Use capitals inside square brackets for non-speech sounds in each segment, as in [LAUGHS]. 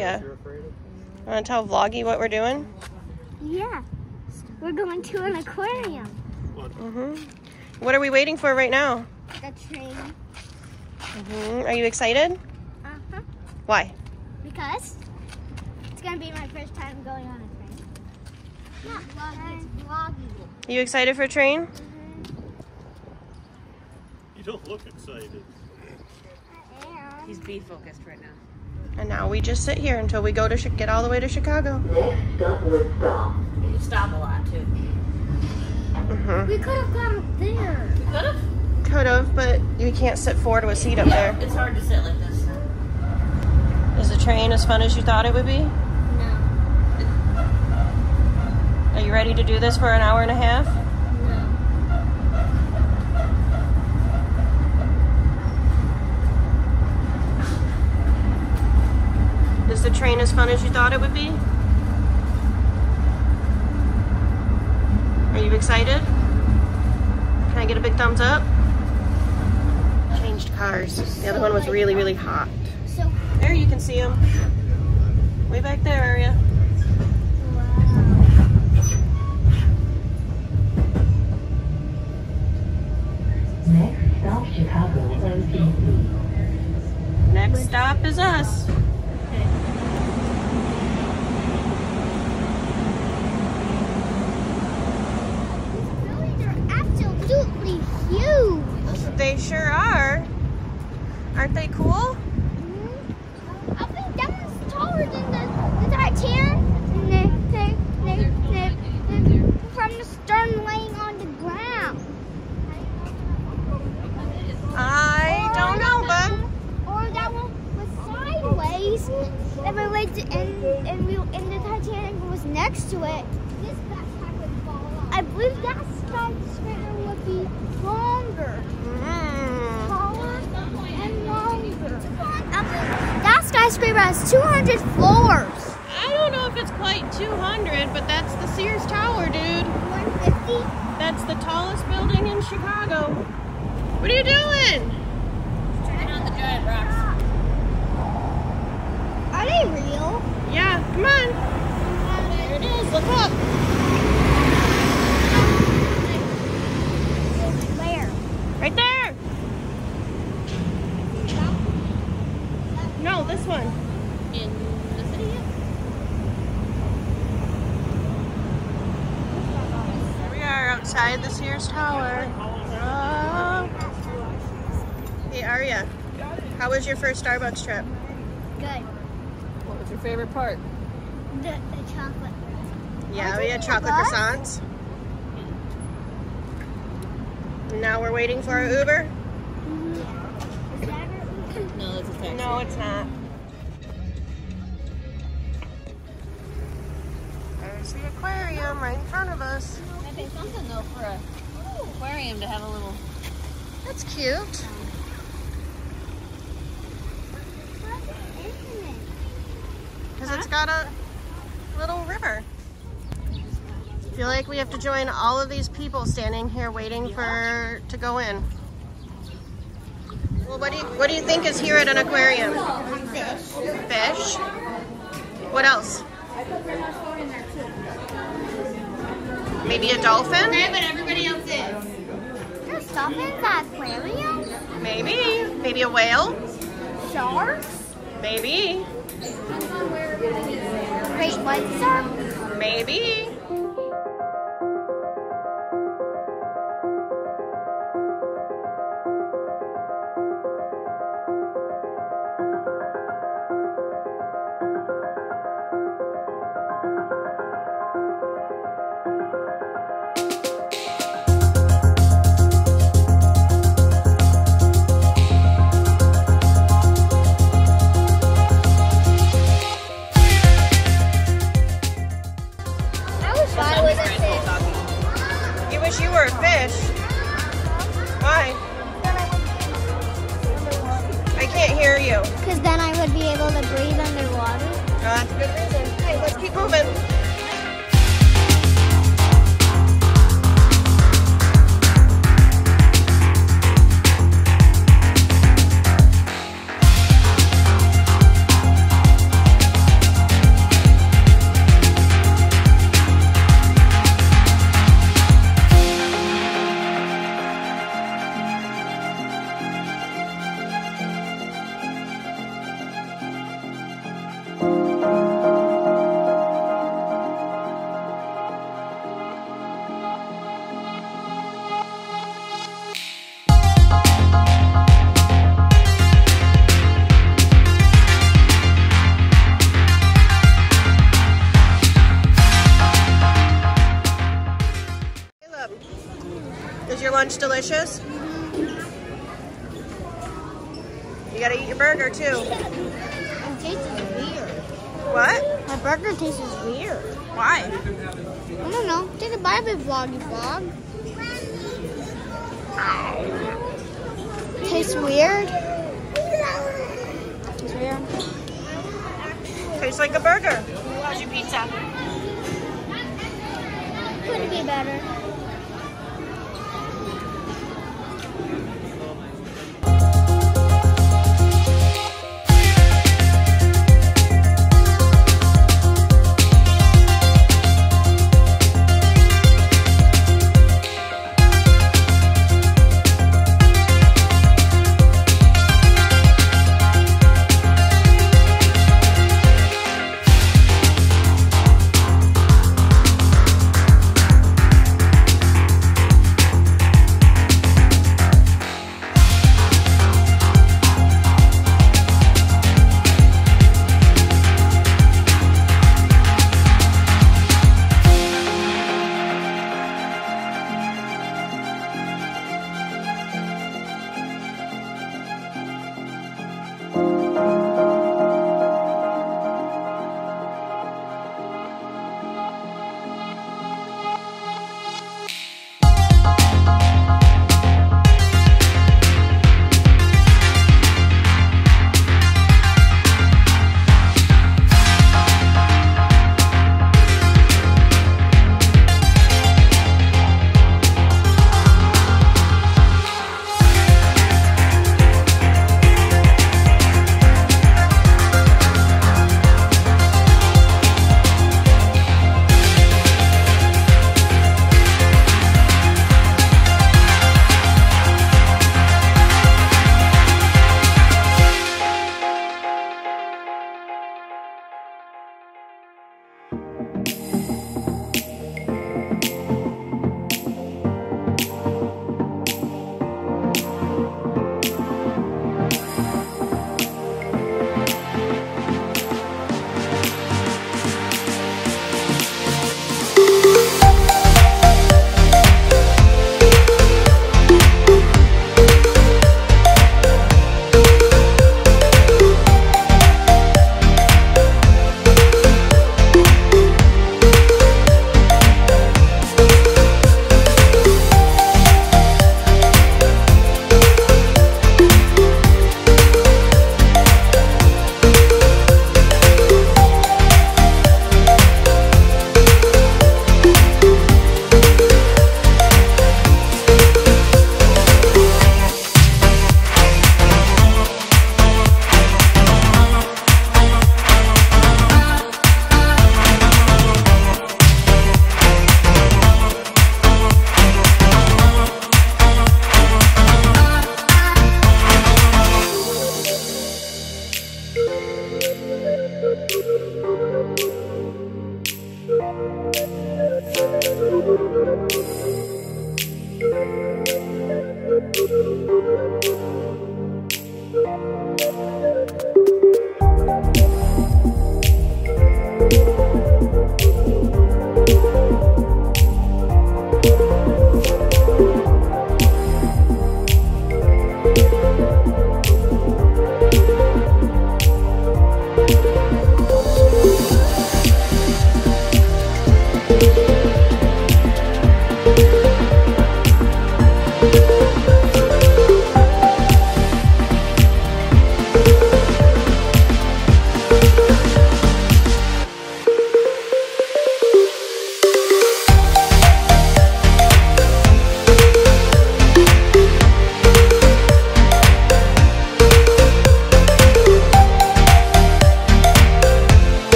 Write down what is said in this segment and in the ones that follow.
area. Want to tell Vloggy what we're doing? Yeah. We're going to an aquarium. hmm What are we waiting for right now? The train. hmm Are you excited? Uh-huh. Why? Because it's going to be my first time going on a train. Not vlogging, it's vlogging. Are you excited for a train? You don't look excited. And He's bee focused right now. And now we just sit here until we go to get all the way to Chicago. You stop a lot too. hmm we could have gone there. We could have. Could have, but you can't sit four to a seat up there. It's hard to sit like this. Is the train as fun as you thought it would be? No. Are you ready to do this for an hour and a half? Is the train as fun as you thought it would be? Are you excited? Can I get a big thumbs up? Changed cars. The other one was really, really hot. There you can see them. Way back there, Aria. Next stop Chicago. Next stop is us. really, they're absolutely huge. They sure are. Aren't they cool? I think that one's taller than the, the Titanic. They, they, they, they, they, from the stern laying on the ground. I don't know, bud. Or that one was sideways. And we went to, and, and, we, and the Titanic was next to it. This backpack would fall off. I believe that skyscraper would be longer. Mm. taller and longer. That skyscraper has 200 floors. I don't know if it's quite 200, but that's the Sears Tower, dude. 150? That's the tallest building in Chicago. What are you doing? Turn on the giant rocks. Are they real? Yeah, come on. There it is. Look up. Where? Right there. No, this one. In the city? Here we are outside the Sears Tower. Oh. Hey, Aria. How was your first Starbucks trip? Good. What was your favorite part? The, the chocolate. Yeah, we had chocolate bus? croissants. And now we're waiting for our Uber. Is that it? No, that's a taxi. No, it's not. There's the aquarium right in front of us. That'd be something though for a aquarium to have a little. That's cute. Because it's uh-huh. got a little river. I feel like we have to join all of these people standing here waiting for to go in. Well, what do you what do you think is here at an aquarium? Fish. Fish. What else? Maybe a dolphin? but everybody else is. There's dolphins at aquarium? Maybe. Maybe a whale? Sharks? Maybe. Great white shark? Maybe. Is your lunch delicious? You gotta eat your burger too. It tastes weird. What? My burger tastes weird. Why? I don't know. Take a bite of it, vloggy vlog. Tastes weird. Tastes weird. Tastes like a burger. How's your pizza? Could be better.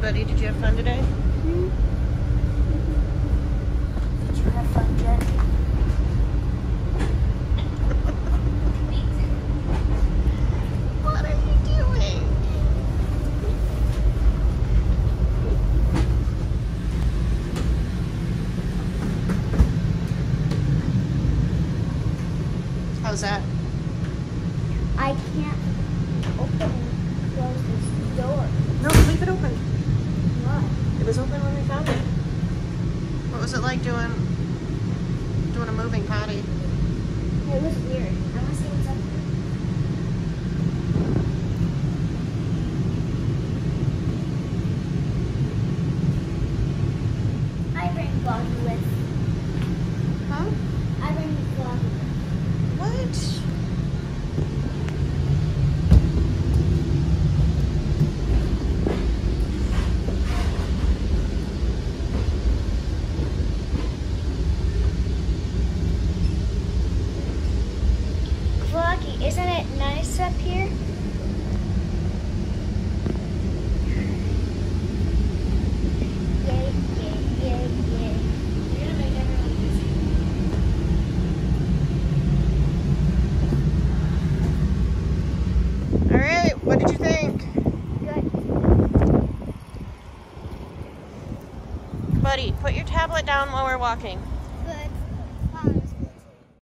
Buddy? Did you have fun today? Did you have fun, Jen? [LAUGHS] What are you doing? How's that? I can't open and close this door. No, leave it open. Was open when we found it. What was it like doing doing a moving potty? It was weird. I want to see what's up there. I bring vloggy with. Huh? I bring vloggy with. What? Vloggy, isn't it nice up here? Yay, yay, yay, yay. All right. What did you think, Good. buddy? Put your tablet down while we're walking.